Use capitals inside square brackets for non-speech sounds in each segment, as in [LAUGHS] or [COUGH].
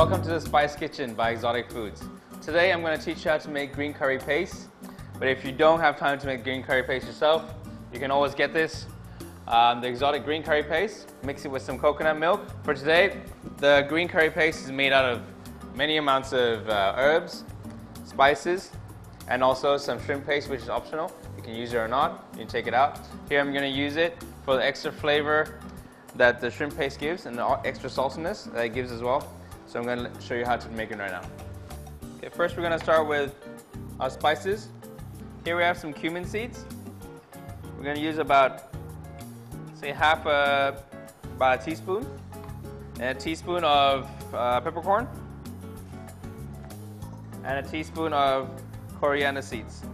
Welcome to the Spice Kitchen by Exotic Foods. Today I'm going to teach you how to make green curry paste. But if you don't have time to make green curry paste yourself, you can always get this. Um, the exotic green curry paste, mix it with some coconut milk. For today, the green curry paste is made out of many amounts of uh, herbs, spices, and also some shrimp paste, which is optional. You can use it or not, you can take it out. Here I'm going to use it for the extra flavor that the shrimp paste gives and the extra saltiness that it gives as well. So I'm going to show you how to make it right now. Okay, first we're going to start with our spices. Here we have some cumin seeds. We're going to use about, say, half a, about a teaspoon, and a teaspoon of uh, peppercorn, and a teaspoon of coriander seeds.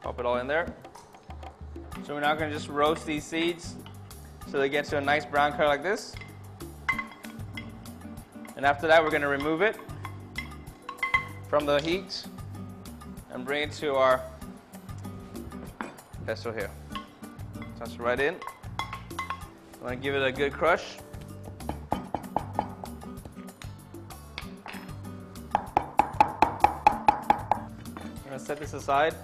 Pop it all in there. So we're now going to just roast these seeds so they get to a nice brown color like this. And after that, we're going to remove it from the heat and bring it to our pestle here. Toss it right in. I'm going to give it a good crush. I'm going to set this aside.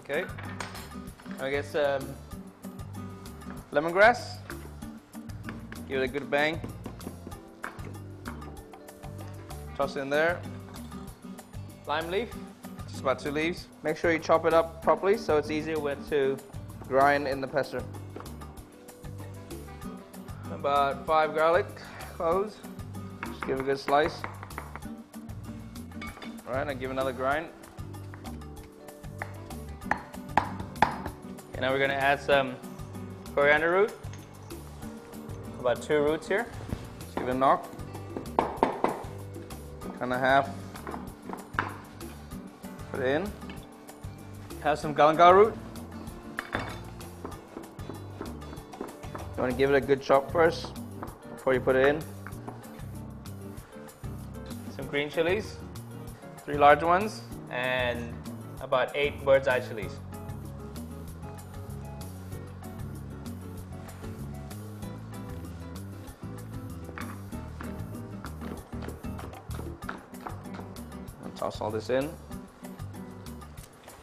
Okay. I get some um, lemongrass. Give it a good bang. Toss it in there. Lime leaf, just about two leaves. Make sure you chop it up properly so it's easier to grind in the pestle. About five garlic cloves. Just give it a good slice. All right, I give another grind. And now we're going to add some coriander root. About two roots here. Just give it a knock. Kind of half. Put it in. Have some galangal root. You want to give it a good chop first before you put it in. Some green chilies, three large ones, and about eight bird's eye chilies. I'll toss all this in.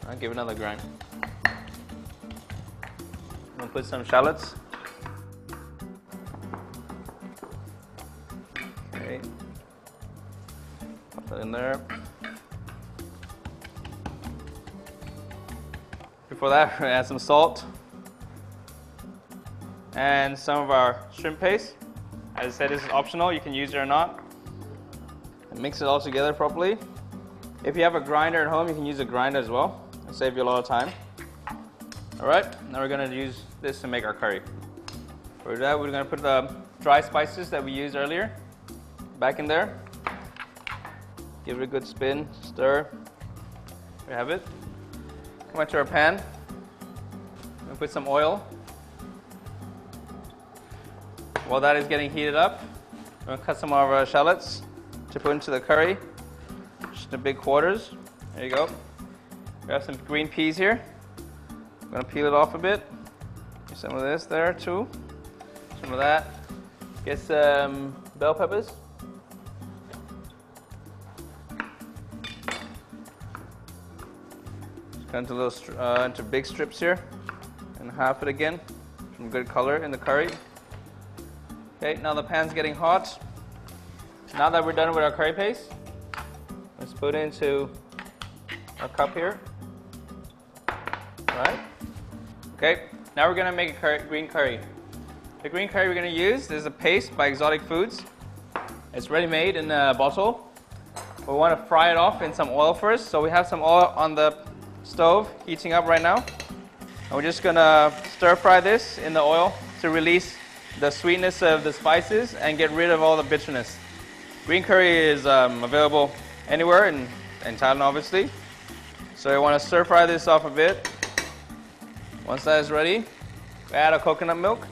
I'll give another grind. I'm gonna put some shallots. Okay. Put that in there. Before that, [LAUGHS] we're gonna add some salt and some of our shrimp paste. As I said, this is optional. You can use it or not. And mix it all together properly. If you have a grinder at home, you can use a grinder as well. It'll save you a lot of time. All right, now we're gonna use this to make our curry. For that, we're gonna put the dry spices that we used earlier back in there. Give it a good spin, stir. We have it. Come back to our pan. we put some oil. While that is getting heated up, we're gonna cut some of our shallots to put into the curry the big quarters. There you go. Have some green peas here. I'm gonna peel it off a bit. Some of this there too. Some of that. Get some bell peppers. Just cut into little uh, into big strips here, and half it again. Some good color in the curry. Okay, now the pan's getting hot. Now that we're done with our curry paste, put into a cup here. All right. Okay, now we're gonna make a curry, green curry. The green curry we're gonna use is a paste by Exotic Foods. It's ready made in a bottle. We wanna fry it off in some oil first. So we have some oil on the stove heating up right now. And we're just gonna stir fry this in the oil to release the sweetness of the spices and get rid of all the bitterness. Green curry is um, available anywhere in, in Thailand, obviously. So you want to stir fry this off a bit. Once that is ready, add our coconut milk.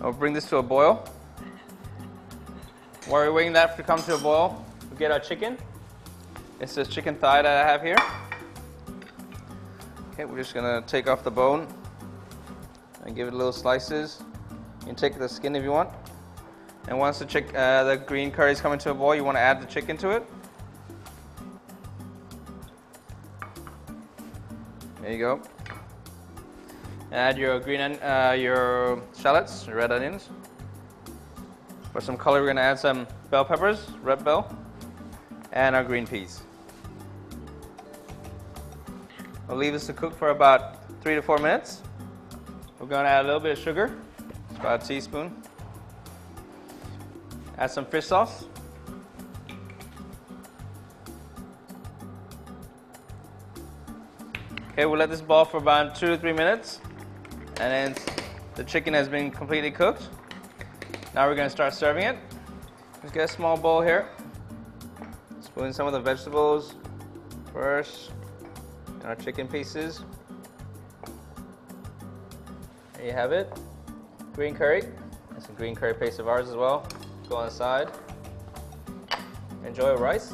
We'll bring this to a boil. While we're waiting that to come to a boil, we get our chicken. It's this chicken thigh that I have here. Okay, we're just gonna take off the bone and give it little slices. You can take the skin if you want. And once the, chick, uh, the green curry is coming to a boil, you want to add the chicken to it. There you go. Add your green, uh, your shallots, red onions. For some color, we're going to add some bell peppers, red bell, and our green peas. We'll leave this to cook for about three to four minutes. We're going to add a little bit of sugar, about a teaspoon. Add some fish sauce. Okay, we'll let this boil for about two to three minutes. And then the chicken has been completely cooked. Now we're to start serving it. Let's get a small bowl here. In some of the vegetables first. And our chicken pieces. There you have it. Green curry. And some green curry paste of ours as well. Go on the side. Enjoy rice.